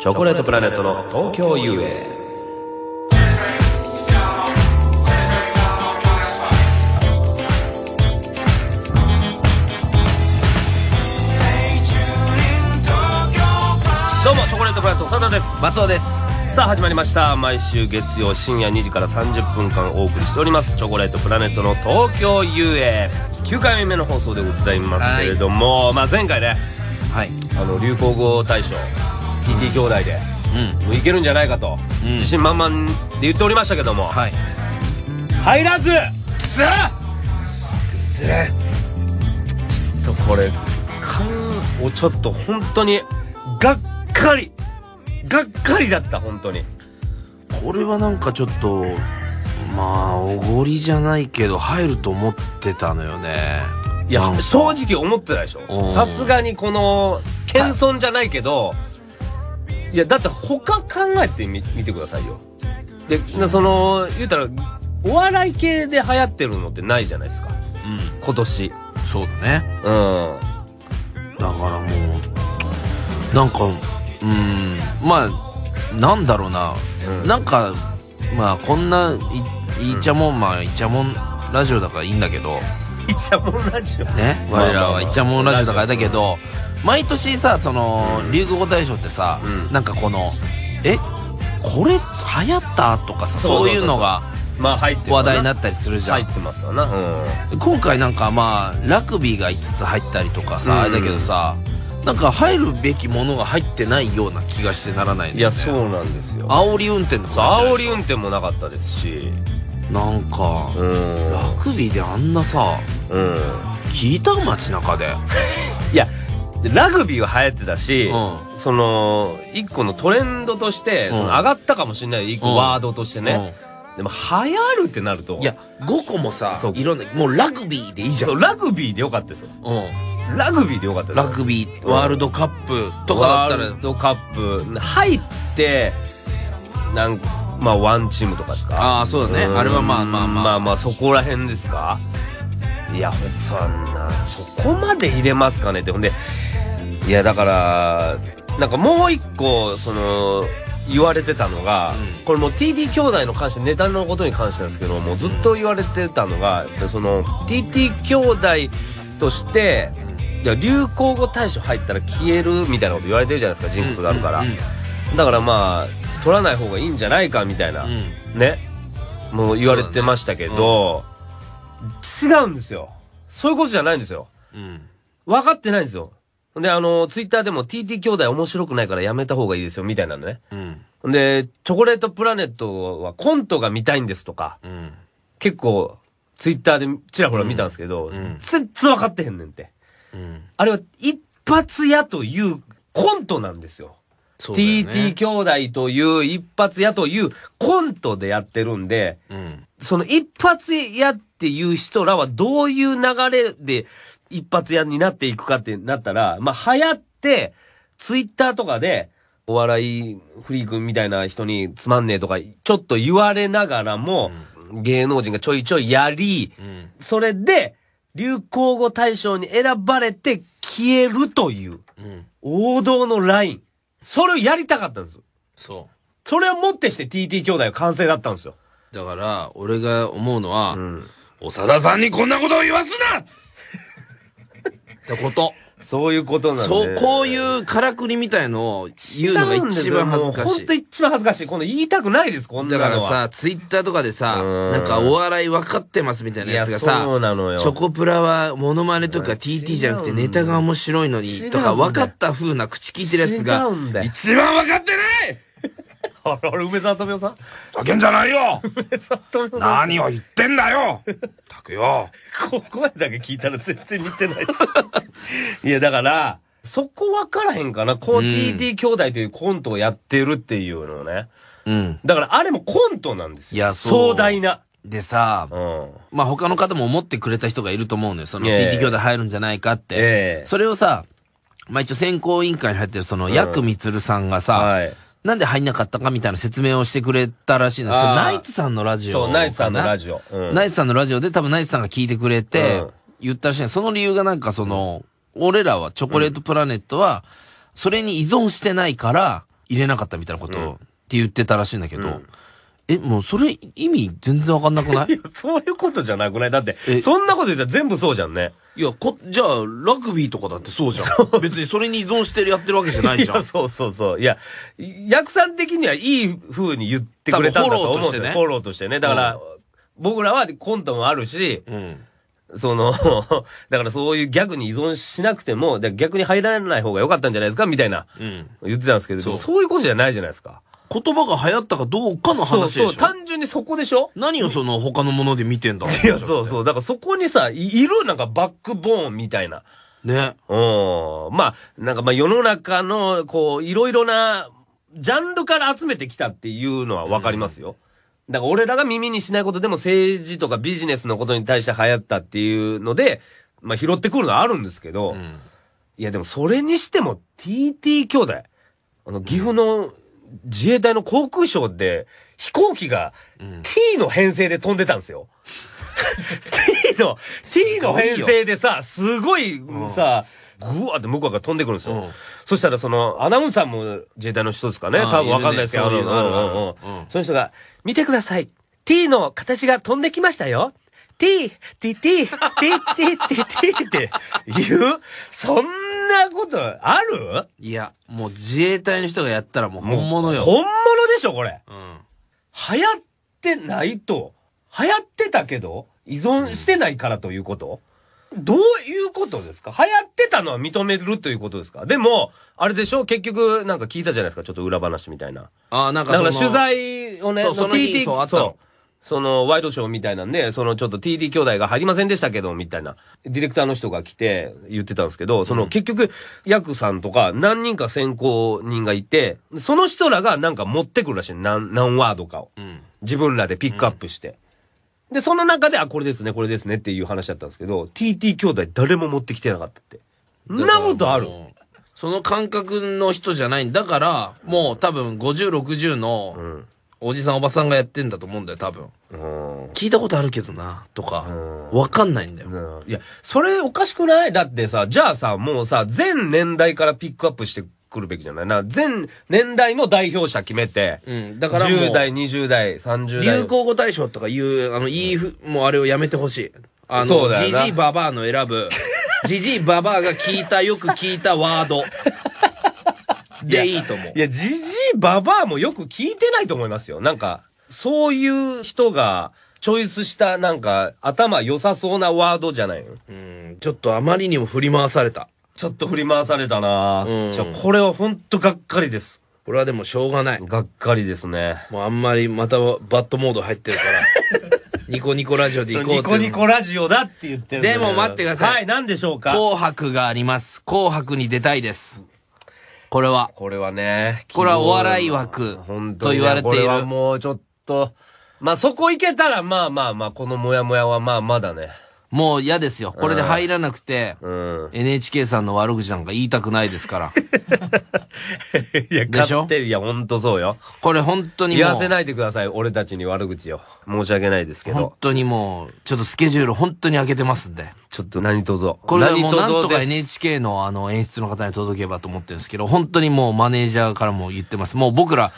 チョコレートプラネットの東京遊泳どうもチョコレートプラネット長田です。松尾です。さあ始まりました。毎週月曜深夜2時から30分間お送りしております。チョコレートプラネットの東京遊泳9回目の放送でございますけれども、まあ前回ねはい。あの流行語大賞 TT 兄弟で。うん。もういけるんじゃないかと、うん。自信満々で言っておりましたけども、はい。入らず。ずらずれちょっとこれ勘をちょっと本当にがっかり。がっかりだった本当に。これはなんかちょっとまあおごりじゃないけど入ると思ってたのよね。いや正直思ってたでしうん。ょさすがにこの謙遜じゃないけどいやだって他考えてみ見てくださいよ。でなその言うたらお笑い系で流行ってるのってないじゃないですか。うん。今年。そうだね。うん。だからもうなんかうんまあなんだろうな、うん。なんかまあこんないいいちゃもん、まあいちゃもんラジオだからいいんだけど。イチャモンラジオ。ね。まあまあ我らはいちゃもんラジオだからだけど毎年さその流行語大賞ってさ、うん。なんかこのえこれ流行った？とかさそういうのがまあ入ってる話題になっったりするじゃん。入ってますわな。うん。今回なんかまあラグビーが5つ入ったりとかさ、うん。あれだけどさなんか入るべきものが入ってないような気がしてならないんいやだよね。そうなんですよ。煽り運転とかそう煽り運転もなかったですし。なんか、うん。ラグビーであんなさうん。聞いた街中でラグビーは流行ってたし、うその一個のトレンドとして、うん。その上がったかもしれない一個うんワードとしてね、でも流行るってなるといや5個もさいろんなもうラグビーでいいじゃん。そうラグビーでよかったですよ。うん。ラグビーでよかったですよ。ラグビーワールドカップとかだったら。ワールドカップ入ってなんまあワンチームとかですか？ああそうだね。うん。あれはまあまあまあ。まあまあそこら辺ですか？いやそんなそこまで入れますかねって。ほんでいやだからなんかもう一個その言われてたのが、うん。これもう TT 兄弟の関してネタのことに関してなんですけどもうずっと言われてたのがその TT 兄弟としていや流行語大賞入ったら消えるみたいなこと言われてるじゃないですかジンクスがあるから、うんうんだからまあ取らない方がいいんじゃないかみたいな、うん。ね。もう言われてましたけど、違うんですよ。そういうことじゃないんですよ。うん。分かってないんですよであのツイッターでも TT 兄弟面白くないからやめた方がいいですよみたいなのね。うん。でチョコレートプラネットはコントが見たいんですとかうん。結構ツイッターでちらほら見たんですけど、ん。全然分かってへんねんって。うん。あれは一発屋というコントなんですよ。そうね。TT 兄弟という一発屋というコントでやってるんで、うん。その一発屋っていう人らはどういう流れで一発屋になっていくかってなったら、まあ流行って、ツイッターとかで、お笑いフリークみたいな人につまんねえとか、ちょっと言われながらも、芸能人がちょいちょいやり、うんそれで、流行語大賞に選ばれて消えるという、うん王道のライン。それをやりたかったんです。そそれをもってして TT 兄弟は完成だったんですよ。うだから俺が思うのはん長田さんにこんなことを言わすなってこと。そういうことなんで。そうこういうからくりみたいのを言うのが一番恥ずかし本当い一番恥ずかしい。この言いたくないです、こんなのは。だからさ、ツイッターとかでさ、うん。なんかお笑い分かってますみたいなやつがさ、そうなのよ。チョコプラはモノマネとか TT じゃなくてネタが面白いのにとか分かった風な口聞いてるやつが一番分かってないあれ、梅沢富美男さん？叫んじゃないよ梅沢富美男さん。何を言ってんだよたくよここだけ聞いたら全然似てないです。いや、だから、そこ分からへんかな。この TT 兄弟というコントをやってるっていうのをね。うん。だから、あれもコントなんですよ。いやそう壮大な。でさ、うん。まあ他の方も思ってくれた人がいると思うのよ。そのええ TT 兄弟入るんじゃないかって。ええそれをさ、まあ一応選考委員会に入ってるその、ヤクミツルさんがさ、はい。なんで入んなかったかみたいな説明をしてくれたらしいの。そナイツさんのラジオそう、ナイツさんのラオ。ジオ。うん。ナイツさんのラジオで多分ナイツさんが聞いてくれて、うん。言ったらしい。のその理由がなんかその、俺らは、チョコレートプラネットは、それに依存してないから、入れなかったみたいなことうん。を、って言ってたらしいんだけど、うんえ、もうそれ意味全然わかんなくない？いや、そういうことじゃなくない？だって、えそんなこと言ったら全部そうじゃんね。いや、こ、じゃあ、ラグビーとかだってそうじゃん。別にそれに依存してるやってるわけじゃないじゃん。そうそうそう。いや、役さん的にはいい風に言ってくれたんだと思うんですよ。フォローとしてねフォローとしてね。だから、僕らはコントもあるし、うん。その、だからそういうギャグに依存しなくても、で逆に入らない方が良かったんじゃないですか？みたいな、うん。言ってたんですけど、そうそうそういうことじゃないじゃないですか。言葉が流行ったかどうかの話でしょ？そうそう、単純にそこでしょ？何をその他のもので見てんだろいや、そうそう。だからそこにさ、いいるなんかバックボーンみたいな。ね。うん。まあ、なんかまあ世の中の、こう、いろいろな、ジャンルから集めてきたっていうのはわかりますよ。だから俺らが耳にしないことでも政治とかビジネスのことに対して流行ったっていうので、まあ拾ってくるのはあるんですけど、うん。いやでもそれにしても TT 兄弟、あの岐阜の自衛隊の航空ショーで飛行機が T の編成で飛んでたんですよ。T の、T の編成でさ、すごいさ、ぐわーって向こうから飛んでくるんですよ。うん。そしたらそのアナウンサーも自衛隊の人ですかね。多分わかんないですけど、ねそういうの人が、見てください。T の形が飛んできましたよ。T、T、T、T、T、T、T って言う。そんなことある？いや、もう自衛隊の人がやったらもう本物よ。本物でしょ、これ。うん。流行ってないと、流行ってたけど、依存してないからということ、どういうことですか？流行ってたのは認めるということですか？でも、あれでしょ？結局、なんか聞いたじゃないですか？ちょっと裏話みたいな。あーなんかそのだから取材をね、そうその日 TT そうあったのそうそのワイドショーみたいなんで、そのちょっと TD 兄弟が入りませんでしたけど、みたいな。ディレクターの人が来て言ってたんですけど、その結局、ヤクさんとか何人か選考人がいて、その人らがなんか持ってくるらしい。何、何ワードかを。うん。自分らでピックアップして。で、その中で、あ、これですね、これですねっていう話だったんですけど、TT 兄弟誰も持ってきてなかったって。そんなことある？その感覚の人じゃないんだから、もう多分50、60のんおじさんおばさんがやってんだと思うんだよ、多分。うん。聞いたことあるけどな、とか、わかんないんだよ。うんいや、それおかしくない？だってさ、じゃあさ、もうさ、全年代からピックアップしてくるべきじゃない？な。全年代の代表者決めて、うん。だからもう、10代、20代、30代。流行語大賞とかいう、あの、いいふ、もうあれをやめてほしい。あの、そうだよなジジイババアの選ぶ、ジジイババアが聞いた、よく聞いたワード。でいいと思うい。や、じじいばばあもよく聞いてないと思いますよ。なんか、そういう人が、チョイスした、なんか、頭良さそうなワードじゃないの？うん、ちょっとあまりにも振り回された。ちょっと振り回されたなうんじゃあこれはほんとがっかりです。これはでもしょうがない。がっかりですね。もうあんまりまたバッドモード入ってるから。ニコニコラジオで行こうってニコニコラジオだって言ってるんでも待ってくださいはい、何でしょうか？紅白があります。紅白に出たいです。これは。これはね。これはお笑い枠と言われているこれはもうちょっと、まあそこ行けたら、まあまあまあ、このモヤモヤはまあまだね。もう嫌ですよ。これで入らなくて、うん。NHK さんの悪口なんか言いたくないですから。いや、でしょ？いや、ほんとそうよ。これ本当にもう、言わせないでください、俺たちに悪口を。申し訳ないですけ本ど。当にもう、ちょっとスケジュール本当に開けてますんで。ちょっと何卒。これはもうなんとか NHK のあの演出の方に届けばと思ってるんですけど、本当にもうマネージャーからも言ってます。もう僕ら、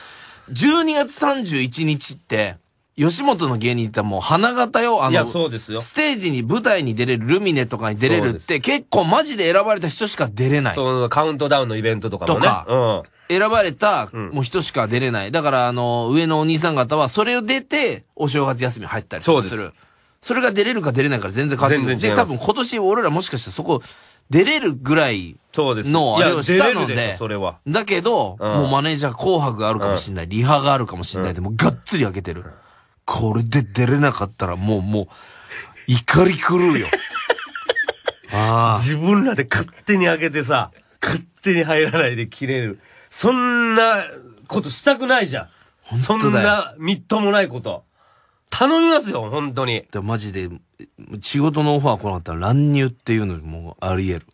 12月31日って、吉本の芸人ってもう花形よ、あの、いや、そうですよ。ステージに舞台に出れる、ルミネとかに出れるって結構マジで選ばれた人しか出れない。そのカウントダウンのイベントとかもね。とかうん。選ばれた、もう人しか出れない。だから、あの、上のお兄さん方は、それを出て、お正月休み入ったりとかすそうる。それが出れるか出れないから全然変わってくる。で、全然違います多分今年俺らもしかしたらそこ、出れるぐらいそうです。のあれをしたのいや出れるでしょ、それは。だけど、うんもうマネージャー紅白があるかもしんない、リハがあるかもしんないで、もうがっつり開けてる。これで出れなかったらもう、もう、怒り狂うよ。ああ。自分らで勝手に開けてさ、勝手に入らないで切れる。そんなことしたくないじゃん。そんなみっともないこと。頼みますよ、本当に。でマジで、仕事のオファー来なかったら乱入っていうのもあり得る。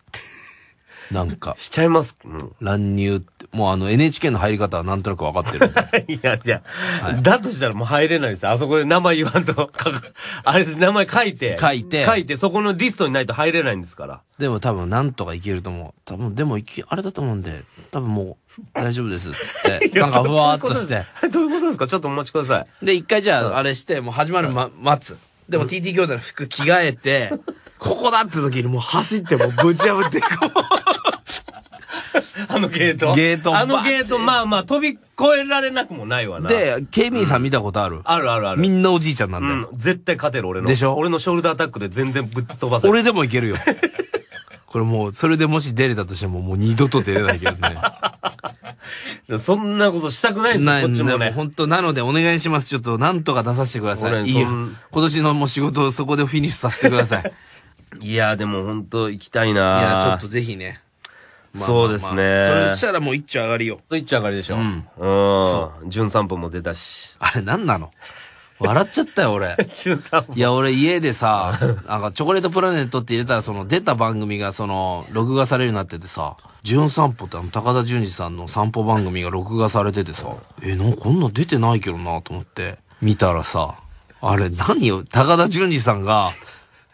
なんか、しちゃいます。うん。乱入って、もうあの NHK の入り方はなんとなく分かってる。いや、じゃあ、だとしたらもう入れないですよ。あそこで名前言わんと、書 くあれで名前書いて。書いて書いて、そこのリストにないと入れないんですから。でも多分なんとかいけると思う。多分、でもいき、あれだと思うんで、多分もう大丈夫ですっつって、なんかふわーっとして。どういうことですか？ちょっとお待ちください。で、一回じゃあ、あれして、もう始まるま、待つ。でも TT 兄弟の服着替えて、ここだって時にもう走ってもうぶち破ってこ あのゲート。ゲートあのゲート、まあまあ飛び越えられなくもないわう。な。、で、警備員さん見たことある？あるあるある。みんなおじいちゃんなんだよ。うん、絶対勝てる俺の。でしょ？俺のショルダーアタックで全然ぶっ飛ばせる。俺でもいけるよ。これもう、それでもし出れたとしてももう二度と出れないけどね。そんなことしたくないんですよ、こっちもね。本当なのでお願いします。ちょっとなんとか出させてくださ俺い。いいよ。今年のもう仕事をそこでフィニッシュさせてください。いいや、でも本当行きたいなや、ちょっとぜひね。まあそうですねそれしたらもう一丁上がりよ。と言っちゃ上がりでしょ。うんうん。そ純散歩も出たし。あれ何なの？笑っちゃったよ、俺。純散歩。いや、俺家でさ、なんかチョコレートプラネットって入れたら、その出た番組がその、録画されるようになっててさ、純散歩ってあの高田純次さんの散歩番組が録画されててさ、え、なんかこんなん出てないけどなと思って、見たらさ、あれ何よ、高田純次さんが、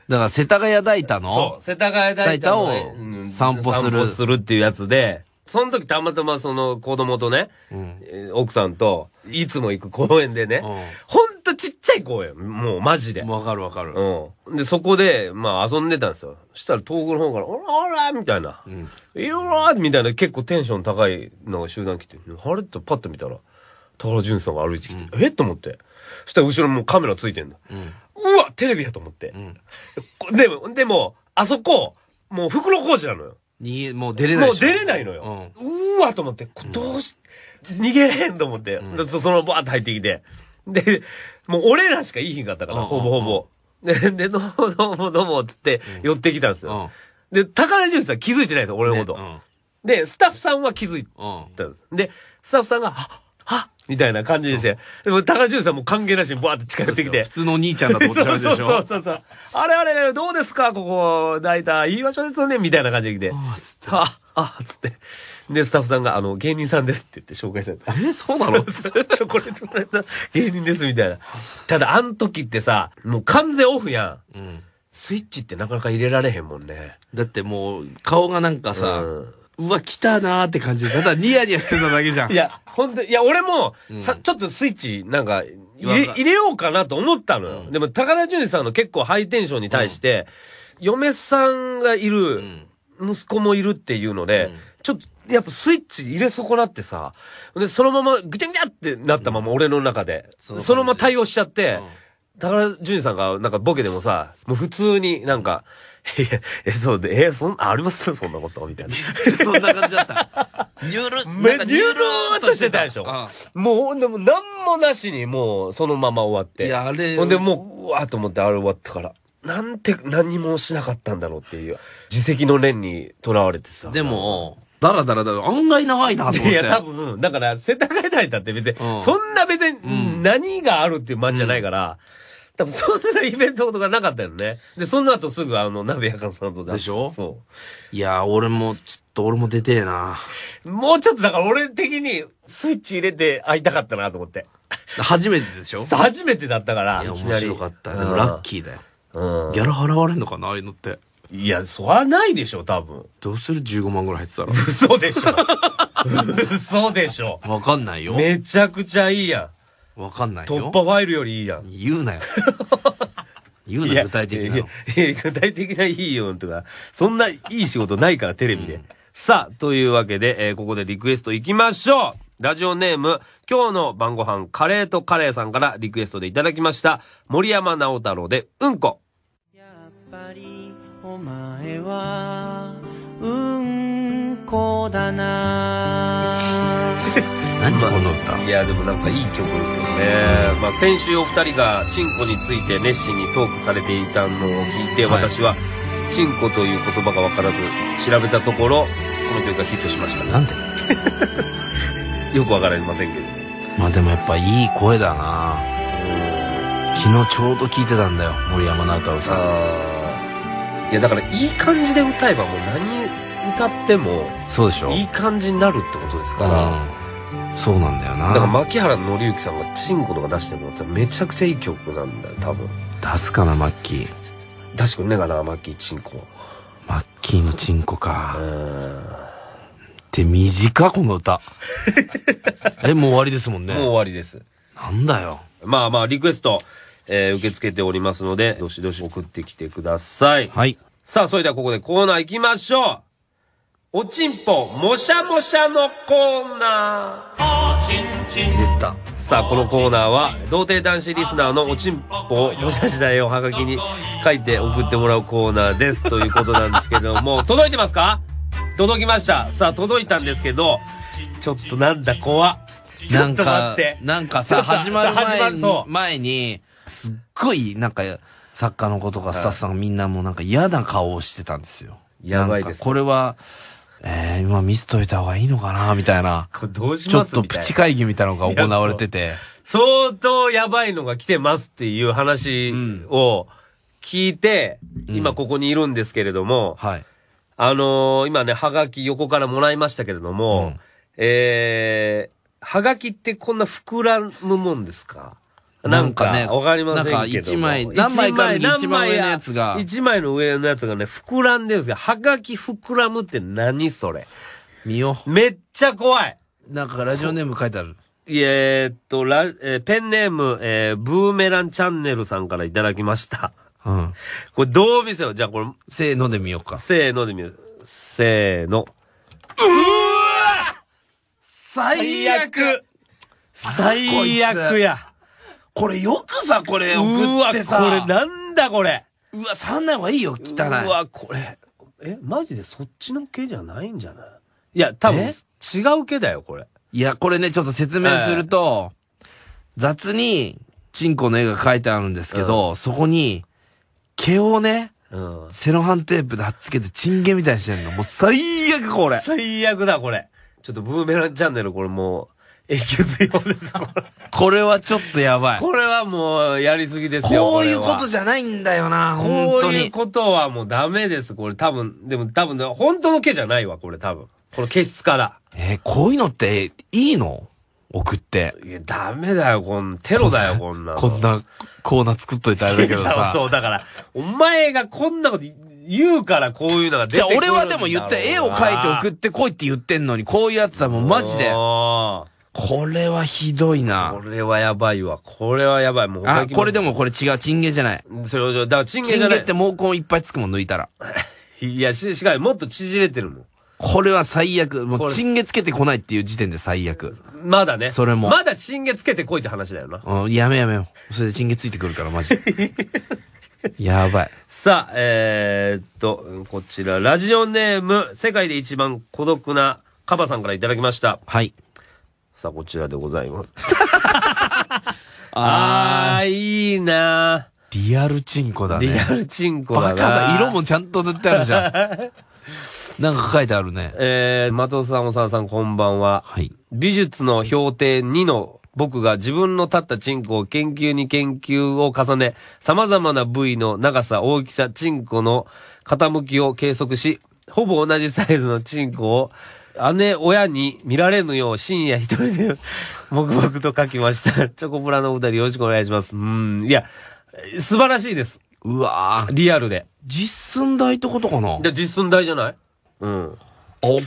だから世田谷大田そのう、、世田谷大田をうん散歩する散歩するっていうやつで、その時たまたまその子供とね、えー奥さんと、いつも行く公園でね、うんほんとちっちゃい公園、もうマジで。わかるわかる。うん。で、そこで、まあ遊んでたんですよ。そしたら遠くの方から、おらおらみたいな。んいやーみたいな結構テンション高いのが集団来て、あれ？ってパッと見たら、高田純次さんが歩いてきて、え？っと思って。そしたら後ろもうカメラついてんだ。うわテレビやと思って。んこでも、でも、あそこ、もう袋工事なのよ。に、もう出れないもう出れないのよ。うーわと思って、こどうし、逃げれへんと思って、でそそのバーって入ってきて。で、もう俺らしかいいひんかったから、うんほぼほぼ。で、で、どうもどうもどうもっつって寄ってきたんですよ。うん。で、高田純次さん気づいてないんですよ、俺のこと。ねで、スタッフさんは気づいうん。うん。たんです。で、スタッフさんが、ははみたいな感じでして。でも、高田純次さんも関係なしにバーって近寄ってきて普。通のお兄ちゃんだと思ってそうでしょそうそうそう。あれあれ、どうですか？ここ、大体、いい場所ですよね？みたいな感じで来て。ああ、あ、つって。で、スタッフさんが、あの、芸人さんですって言って紹介された。え、そうなの？チョコレートもらった芸人ですみたいな。ただ、あの時ってさ、もう完全オフやん。うん。スイッチってなかなか入れられへんもんね。だってもう、顔がなんかさ、うんうわ、来たなーって感じで、ただニヤニヤしてただけじゃん。いや、ほんと、いや、俺も、さ、ちょっとスイッチ、なんか、入れ、入れようかなと思ったのよ。でも、高田純次さんの結構ハイテンションに対して、嫁さんがいる、息子もいるっていうので、ちょっと、やっぱスイッチ入れ損なってさ、で、そのままぐちゃぐちゃってなったまま俺の中で、そのまま対応しちゃって、うん。高田純次さんがなんかボケでもさ、もう普通になんか、いや、え、そうで、え、そん、あります？そんなこと？みたいな。そんな感じだった。ニュル、めなんかニュルーっとしてたでしょ？もう、でも、なんもなしに、もう、そのまま終わって。いやあれほんで、もう、うわーと思って、あれ終わったから。なんて、何もしなかったんだろうっていう。自責の念にとらわれてさ。でも、だらだらだら、案外長いなと思って。いや、多分、だから、世田谷大田って別に、うんそんな別に、何があるっていう街じゃないから、多分、そんなイベントとかなかったよね。で、その後すぐ、あの、鍋やかんさんと出でしょ？そいや、俺も、ちょっと俺も出てえな。う。もうちょっと、だから俺的に、スイッチ入れて会いたかったなと思って。初めてでしょ？さ初めてだったから。いや、面白かった。でもラッキーだよ。ー。ギャラ払われんのかなああいうのって。うん。いや、そらないでしょ、多分。どうする ?15 万ぐらい入ってたら。嘘でしょ。嘘でしょ。わかんないよ。めちゃくちゃいいやわかんないん。突よ。破ファイルよりいいやん。言うなよ。言うな、具体的ないやの。具体的ないいよとか、そんないい仕事ないから、テレビで。さあ、というわけで、えーここでリクエスト行きましょうラジオネーム、今日の晩ご飯、カレーとカレーさんからリクエストでいただきました、森山直太朗で、うんこ。やっぱりお前はうんこだな何この歌。いや、でもなんかいい曲ですけどね。まあ先週お二人がチンコについて熱心にトークされていたのを聞いて、はい私は、チンコという言葉がわからず調べたところ、この曲がヒットしました。なんで？よくわかりませんけど。まあでもやっぱいい声だな昨日ちょうど聞いてたんだよ。森山直太朗さん。いや、だからいい感じで歌えばもう何歌っても、そうでしょいい感じになるってことですから、うん。そうなんだよな。だから牧原紀之さんがチンコとか出してもめちゃくちゃいい曲なんだよ、多分。出すかな、マッキー。出してくんねえかな、マッキーチンコ。マッキーのチンコか。うん。って短この歌。え、もう終わりですもんね。もう終わりです。なんだよ。まあまあ、リクエスト、えー受け付けておりますので、どしどし送ってきてください。はい。さあ、それではここでコーナー行きましょう。おちんぽ、もしゃもしゃのコーナー。出た。さあ、このコーナーは、童貞男子リスナーのおちんぽをもしゃしだ絵をはがきに書いて送ってもらうコーナーです。ということなんですけれども、届いてますか？届きました。さあ、届いたんですけど、ちょっとなんだ、怖っ。ちょっと待なんかって、。なんかさ、始まる始ま前にる前に、すっごい、なんか、作家の子とかスタッフさんがみんなもうなんか嫌な顔をしてたんですよ。やばいですなんかこれは、えー、今見せといた方がいいのかなみたいな。これどうしちょっますとプチ会議みたいなのが行われてて。相当やばいのが来てますっていう話を聞いて、今ここにいるんですけれども、はい。あのー今ね、はがき横からもらいましたけれども、うんえー、はがきってこんな膨らむもんですか？なんかね、わかりませんけども。なんか一枚何枚か一番上のやつが一枚の上のやつがね、膨らんでるんですけど、はがき膨らむって何それ見よめっちゃ怖い。う。なんかラジオネーム書いてある。えーっと、ラ、えーペンネーム、えーブーメランチャンネルさんからいただきました。うん。これどう見せよう？じゃあこれ、せーので見ようか。せーので見る。せーの。最悪最悪や。これよくさ、これうわ、送ってさ。これなんだこれ。うわ、触んない方がいいよ、汚い。うわ、これ。え、マジでそっちの毛じゃないんじゃない？いや、多分、え？違う毛だよ、これ。いや、これね、ちょっと説明すると、雑に、チンコの絵が描いてあるんですけど、そこに、毛をね、うん。セロハンテープで貼っつけてチンゲみたいにしてんの。もう最悪、これ。最悪だ、これ。ちょっとブーメランチャンネル、これもう、永久追放です、これ。これはちょっとやばい。これはもう、やりすぎですよ。こういうことじじゃないんだよな、こ本当に。ういうことはもうダメです、これ多分。でも多分、本当の毛じゃないわ、これ多分。この毛質から。えーこういうのっていいの？送って。いや、ダメだよ、こん、テロだよ、こんなの。こんなコーナー作っといてあれだけどさ。そう、だから、お前がこんなこと言うからこういうのが出じゃあてくるんだろうな。俺はでも言った絵を描いて送ってこいって言ってんのに、こういうやつはもうマジで。あこれはひどいーなこ。れはやばいわ。これはやばい。もう他あ、これでもこれ違う、チンゲじゃない。それを、だからチンゲチンじゃない。ゲって毛根いっぱいつくもん抜いたら。いや、し、しかももっと縮れてるもん。これは最悪。もこれうチンゲつけてこないっていう時点で最悪。まだね。それもまだチンゲつけてこいって話だよな。うん、やめやめよ。それでチンゲついてくるから、マジ。やばい。さあ、えー、っと、こちら、ラジオネーム、世界で一番孤独なカバさんからいただきました。はい。さあ、こちらでございます。ああー、いいなー、リアルチンコだね。リアルチンコだなバカだ。色もちゃんと塗ってあるじゃん。なんか書いてあるね。えー、松尾さん、小沢さん、こんばんは。はい。美術の評定2の僕が自分の立ったチンコを研究に研究を重ね、様々な部位の長さ、大きさ、チンコの傾きを計測し、ほぼ同じサイズのチンコを姉、親に見られぬよう深夜一人で 黙々と書きました。チョコプラのお二人よろしくお願いします。うん、いや、素晴らしいです。うわーリアルで。実寸大ってことかな？で、実寸大じゃない？うん。あ、お、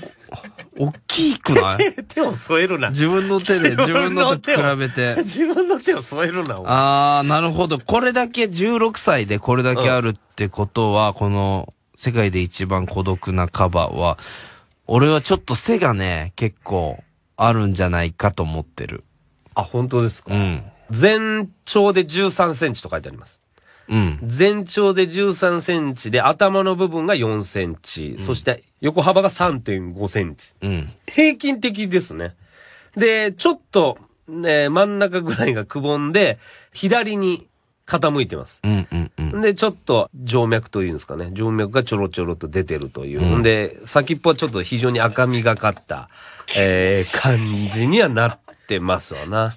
大きくない？手を添えるな。自分の手で、自分の手と比べて。自分の手を添えるな、あー、なるほど。これだけ16歳でこれだけあるってことは、この世界で一番孤独なカバは、俺はちょっと背がね、結構あるんじゃないかと思ってる。あ、本当ですか？うん。全長で13センチと書いてあります。うん。全長で13センチで頭の部分が4センチ、そして横幅が3.5センチ。うん。平均的ですね。で、ちょっと、ね、真ん中ぐらいがくぼんで、左に傾いてます。うん、うん、うん。で、ちょっと静脈というんですかね。静脈がちょろちょろと出てるという。ん、で、先っぽはちょっと非常に赤みがかった、えー、感じにはなってますわな。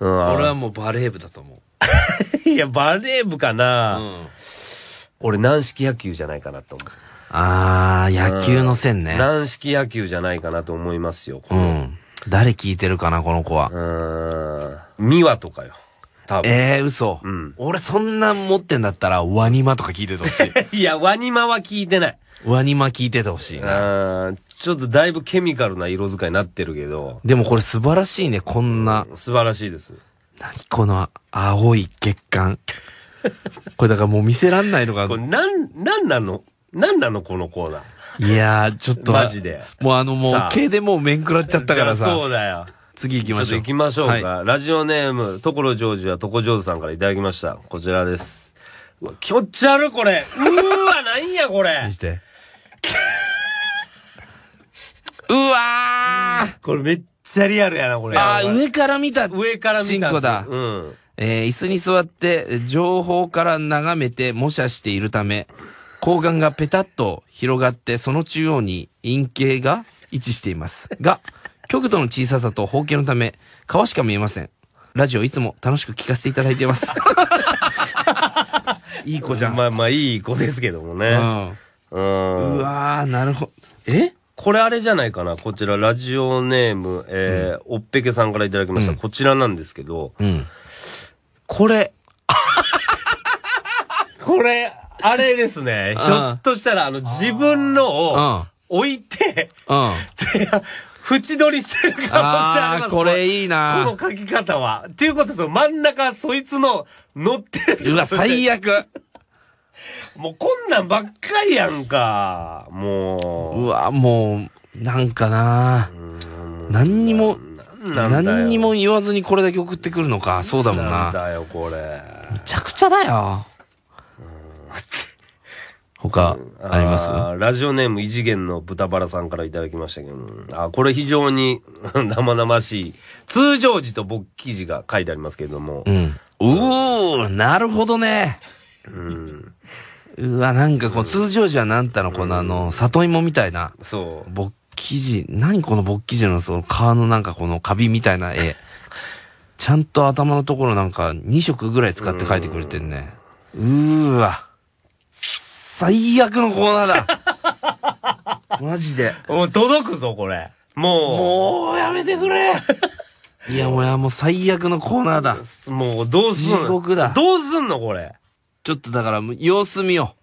うん、俺はもうバレー部だと思う。いや、バレー部かな、うん。俺軟式野球じゃないかなと思う。あー、野球の線ね。軟式野球じゃないかなと思いますよ。このうん。誰聞いてるかな、この子はう。ーん。ミワとかよ。多分。えー、嘘。うん俺そんな持ってんだったら、ワニマとか聞いててほしい。いや、ワニマは聞いてない。ワニマ聞いててほしいな。ちょっとだいぶケミカルな色使いになってるけど、でもこれ素晴らしいね、こんな。素晴らしいです。何この青い血管。これだからもう見せらんないのがこ。れ、なん、なんなの？なんなのこのコーナー？いやー、ちょっと。マジで。もうあのもう毛でもう面食らっちゃったからさ。そうだよ。次行きましょう。ちょっと行きましょうか。はいラジオネーム、所ジョージは所ジョージさんからいただきました。こちらです。うわ、気持ち悪いこれ。うーわ、なんやこれ見。して。うわーこれめっちゃリアルやな、これ。あー、上から見た。上から見た。チンコだうん。えー椅子に座って、情報から眺めて模写しているため、睾丸がペタッと広がって、その中央に陰茎が位置しています。が、極度の小ささと包茎のため、皮しか見えません。ラジオいつも楽しく聞かせていただいています。いい子じゃん。まあまあ、いい子ですけどもね。うん。うん。うわー、なるほど。え？これあれじゃないかな。こちら、ラジオネーム、えーおっぺけさんからいただきました。うんこちらなんですけど、うん。これ、これ、あれですね。ひょっとしたら、あの、自分のうをん。置いて、うん。で縁取りしてる可能性あります。これいいこなの書き方は。っていうことですよ。真ん中、そいつの乗ってる。うわ、最悪。もうこんなんばっかりやんか。もう。うわ、もう、なんかな何にも、何にも言わずにこれだけ送ってくるのか。そうだもんな。なんだよ、これ。めちゃくちゃだよ。他、あります？ーラジオネーム異次元の豚バラさんからいただきましたけど、あこれ非常に 生々しい。通常時と勃起時が書いてありますけれどもう。ん。うー、なるほどね。うん。うわ、なんかこの通常時はなんたの、このあの、里芋みたいな。そう。勃起時、何この勃起時のその皮のなんかこのカビみたいな絵。ちゃんと頭のところなんか2色ぐらい使って描いてくれてんね。うーわ。最悪のコーナーだ。マジで。お届くぞ、これ。ももうやめてくれ。いや、もうや、もう最悪のコーナーだ。う、もうどうすんの？地獄だどうすんの、これ？ちょっとだから、様子見よう。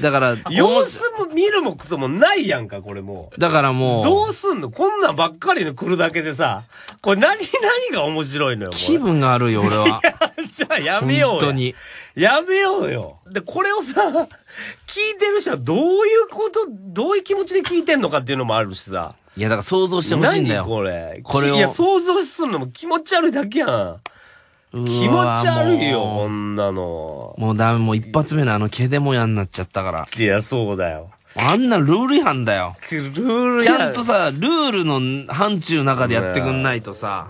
だから、様子も見るもクソもないやんか、これもう。だからもう、どうすんのこんなんばっかりの来るだけでさ。これ何、何が面白いのよ、気分が悪いよ、俺は。じゃあやめようよ。本当に。やめようよ。で、これをさ、聞いてる人はどういうこと、どういう気持ちで聞いてんのかっていうのもあるしさ。いや、だから想像してほしいんだ何よ。これ。これをいや、想像するのも気持ち悪いだけやん。気持ち悪いよ、もこんなのう。もうダメ、もう一発目のあの毛でもやんなっちゃったから。いや、そうだよ。あんなルール違反だよ。ルールちやゃんとさ、ルールの範疇の中でやってくんないとさ。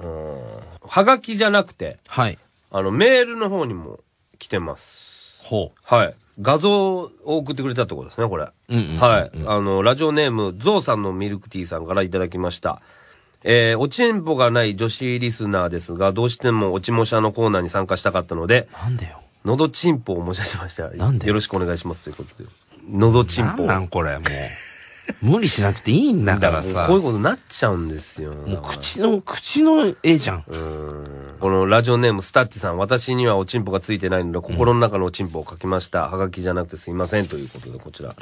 はがきじゃなくて、はい。あの、メールの方にも来てます。ほはい。画像を送ってくれたってことですね、これ。う。うんうん。はい。あの、ラジオネーム、ゾウさんのミルクティーさんからいただきました。えー、おちんぽがない女子リスナーですが、どうしてもおちもしゃのコーナーに参加したかったので、なんでよ？のどちんぽを模写しました。なんでよ？ろしくお願いしますということで。のどちんぽ。なんなんこれ、もう。無理しなくていいんだからさ。こういうことになっちゃうんですよ。もう口の、口の絵じゃん。このラジオネームスタッチさん、私にはおちんぽがついてないので、心の中のおちんぽを書きました。はがきじゃなくてすいませんということで、こちら。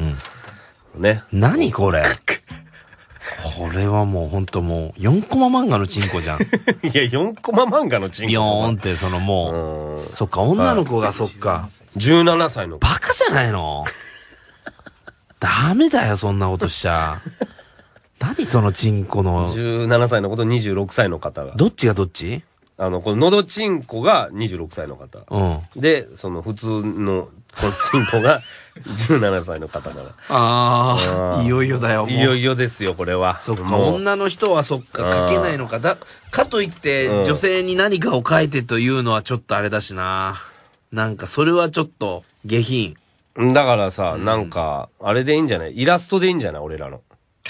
ね。何これ？これはもうほんともう、4コマ漫画のチンコじゃん。いや、4コマ漫画のチンコ。ビヨーンって、そのもう、そっか、女の子がそっか。17歳の。バカじゃないの？ダメだよ、そんなことしちゃ。何そのチンコの、17歳の子と26歳の方が。どっちがどっち？あの、こののどちんこが26歳の方。うん。で、その普通の、このチンコが17歳の方なら。ああ、いよいよだよ。いよいよですよ、これは。そっか、女の人はそっか、書けないのか。だ、かといって、うん女性に何かを書いてというのはちょっとあれだしな。なんか、それはちょっと、下品。だからさ、なんか、あれでいいんじゃない？イラストでいいんじゃない？俺らの。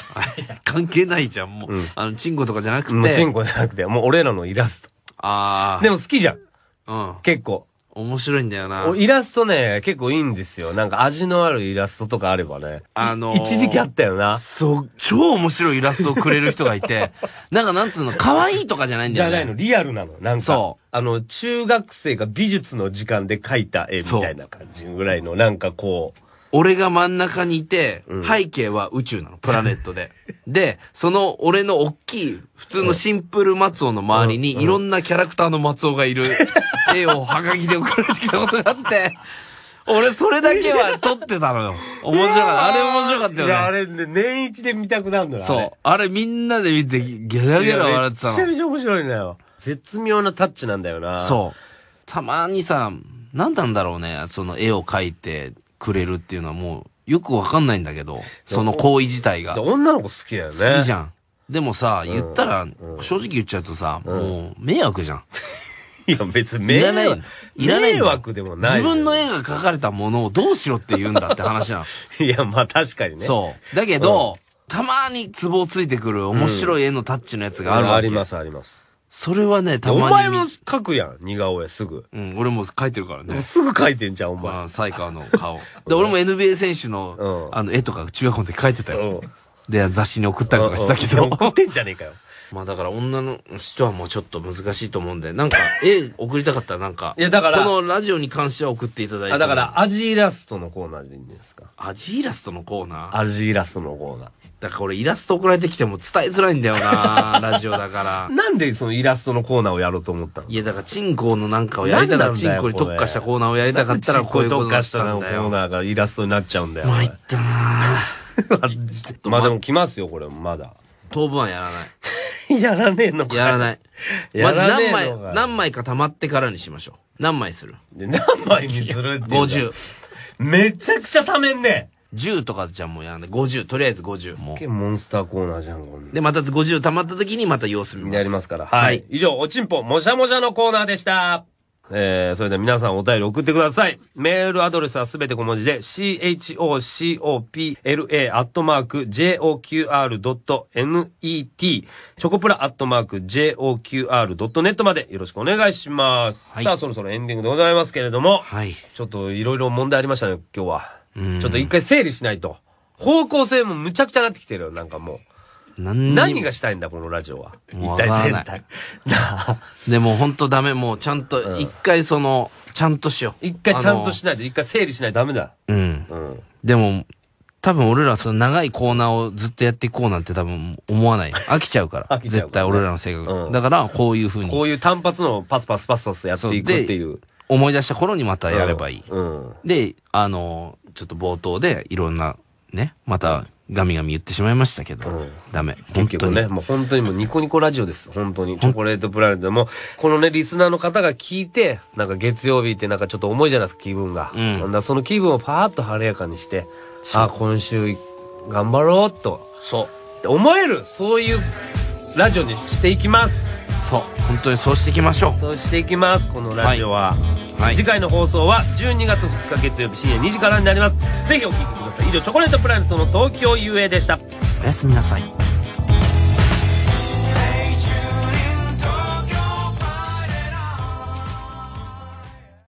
関係ないじゃん、もう。うんあの、チンコとかじゃなくて。もうチンコじゃなくて、もう俺らのイラスト。ああ。でも好きじゃん。うん。結構。面白いんだよな。イラストね、結構いいんですよ。なんか味のあるイラストとかあればね。あのー一時期あったよな。そう、超面白いイラストをくれる人がいて、なんかなんつうの、可愛いとかじゃないんだよね。じゃないの、リアルなの。なんか。そうあの、中学生が美術の時間で描いた絵みたいな感じぐらいの、なんかこう、俺が真ん中にいて、ん背景は宇宙なの、プラネットで。で、その俺の大きい、普通のシンプル松尾の周りに、いろんなキャラクターの松尾がいる 絵をはがきで送られてきたことがあって、俺それだけは撮ってたのよ。面白かった。あれ面白かったいや、あよね。れね、年一で見たくなるのよ。そう。あれみんなで見て、ゲラゲラ笑ってたの。めちゃめちゃ面白いのよ。絶妙なタッチなんだよな。そう。たまにさ、何なんだろうね、その絵を描いてくれるっていうのはもう、よくわかんないんだけど、その行為自体が。女の子好きだよね。きじゃん。でもさ、言ったら、正直言っちゃうとさ、もう、迷惑じゃん。いや、別に迷惑いらない。いらない迷惑でもない。自分の絵が描かれたものをどうしろって言うんだって話なの。いや、まあ確かにね。そう。だけど、たまにツボついてくる面白い絵のタッチのやつがあるわけ。あります、あります。それはね、たおまに見。前も描くやん、似顔絵すぐ。うん、俺も描いてるからね。すぐ描いてんじゃん、お前。まあ、サイカーの顔。で、俺も NBA 選手の、うんあの、絵とか中学校の時描いてたよ。うんで、雑誌に送ったりとかしたけど。送ってんじゃねえかよ。まあだから女の人はもうちょっと難しいと思うんで、なんか、絵送りたかった？らなんか、いやだからこのラジオに関しては送っていただいて。あ、だから、、味イラストのコーナーでいいんですか？味イラストのコーナー？味イラストのコーナー。だから俺イラスト送られてきても伝えづらいんだよな ラジオだから。なんでそのイラストのコーナーをやろうと思ったの？いや、だから、チンコのなんかをやりたかった。チンコに特化したコーナーをやりたかったら、こういうこと特になっ化したコんだよ。ーナーがイラストになっちゃうんだよ。参ったなぁまあでも来ますよ、これ、まだ。当分はやらない。やらねえのか。やらない。やマジ何枚何枚か溜まってからにしましょう。何枚する？で何枚にするっていうの ?50。めちゃくちゃためんね。10とかじゃもうやらない。50。とりあえず50。もけモンスターコーナーじゃん、こ。で、また50溜まった時にまた様子見ます。やりますから。ははいい。以上、おちんぽもじゃもじゃのコーナーでした。えー、それでは皆さんお便り送ってください。メールアドレスはすべて小文字で、chocopla アットマーク joqr.net チョコプラアットマーク joqr.net までよろしくお願いします。はいさあ、そろそろエンディングでございますけれども、はい。ちょっといろいろ問題ありましたね、今日は。うんちょっと一回整理しないと。方向性もむちゃくちゃなってきてるよ、なんかもう。何何がしたいんだ、このラジオは。一体全体。でも本当ダメ。もうちゃんと、一回その、ちゃんとしよう。一回ちゃんとしないと、一回整理しないとダメだ。うん。うん。でも、多分俺らその長いコーナーをずっとやっていこうなんて多分思わない。飽きちゃうから。飽きちゃうからね絶対俺らの性格。うんだから、こういう風にこういう単発のパスパスパスパスやっていくっていう。思い出した頃にまたやればいい。うん。で、あの、ちょっと冒頭でいろんな、ね、またガミガミ言ってしまいましたけど、うんダメ。本当に。結局ね、もう本当にもうニコニコラジオです。本当に。チョコレートプラネットでも、このね、リスナーの方が聞いて、なんか月曜日ってなんかちょっと重いじゃないですか、気分が。うんだその気分をパーッと晴れやかにして、あ、今週頑張ろうと、そう。って思える、そういうラジオにしていきます。そう。本当にそうしていきましょそうしていきます、このラジオは。う。はい。次回の放送は12月2日月曜日深夜2時からになります。ぜひお聞きください。以上、チョコレートプラネットの東京遊泳でした。おやすみなさい。